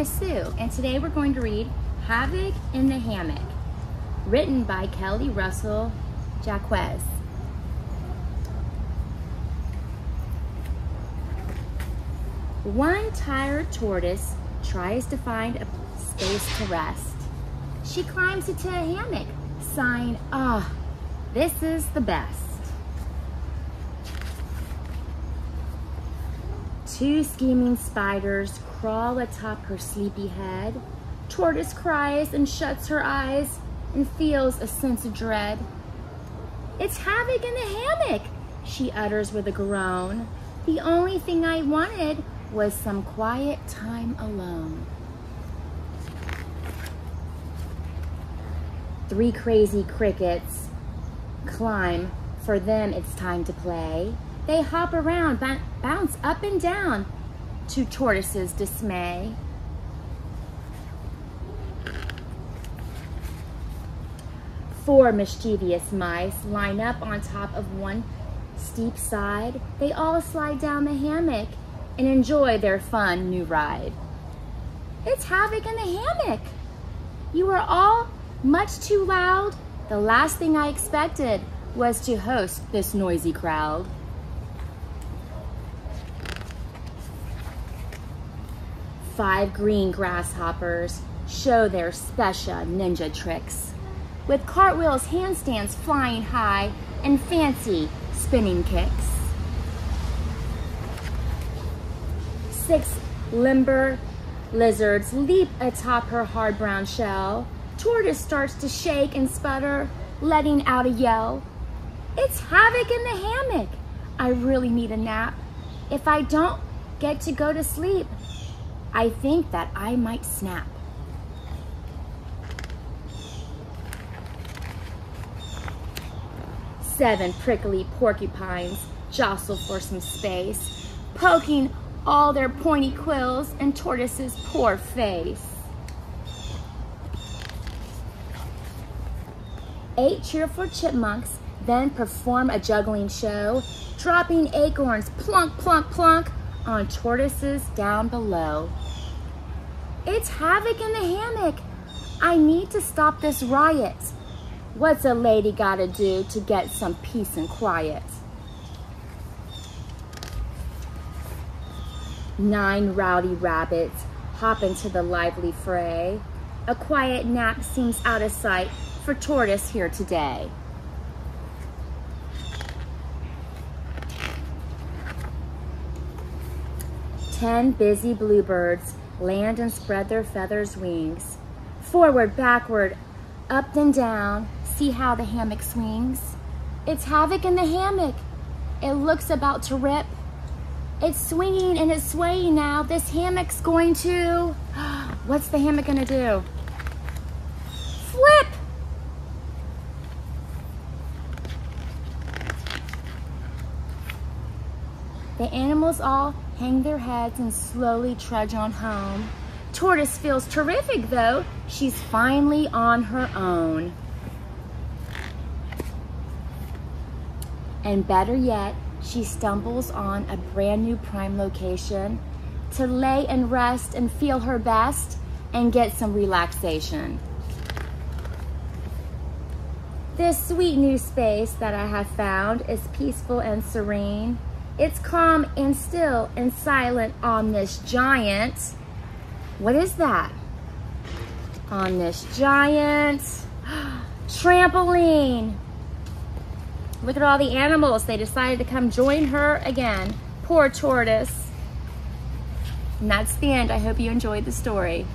is Sue, and today we're going to read Havoc in the Hammock, written by Kelly Russell Jaquez. One tired tortoise tries to find a space to rest. She climbs into a hammock, sighing, ah, oh, this is the best. Two scheming spiders crawl atop her sleepy head. Tortoise cries and shuts her eyes and feels a sense of dread. It's havoc in the hammock, she utters with a groan. The only thing I wanted was some quiet time alone. Three crazy crickets climb. For them, it's time to play. They hop around, bounce up and down to Tortoise's dismay. Four mischievous mice line up on top of one steep side. They all slide down the hammock and enjoy their fun new ride. It's havoc in the hammock. You are all much too loud. The last thing I expected was to host this noisy crowd. Five green grasshoppers show their special ninja tricks. With cartwheels, handstands flying high, and fancy spinning kicks. Six limber lizards leap atop her hard brown shell. Tortoise starts to shake and sputter, letting out a yell. It's havoc in the hammock. I really need a nap. If I don't get to go to sleep, I think that I might snap. Seven prickly porcupines jostle for some space, poking all their pointy quills in Tortoise's poor face. Eight cheerful chipmunks then perform a juggling show, dropping acorns plunk, plunk, plunk on tortoises down below. It's havoc in the hammock. I need to stop this riot. What's a lady gotta do to get some peace and quiet? Nine rowdy rabbits hop into the lively fray. A quiet nap seems out of sight for tortoise here today. Ten busy bluebirds land and spread their feathers wings. Forward, backward, up and down, see how the hammock swings. It's havoc in the hammock. It looks about to rip. It's swinging and it's swaying now. This hammock's going to, what's the hammock gonna do? The animals all hang their heads and slowly trudge on home. Tortoise feels terrific though. She's finally on her own. And better yet, she stumbles on a brand new prime location to lay and rest and feel her best and get some relaxation. This sweet new space that I have found is peaceful and serene. It's calm and still and silent on this giant. What is that? On this giant trampoline. Look at all the animals. They decided to come join her again. Poor tortoise. And that's the end. I hope you enjoyed the story.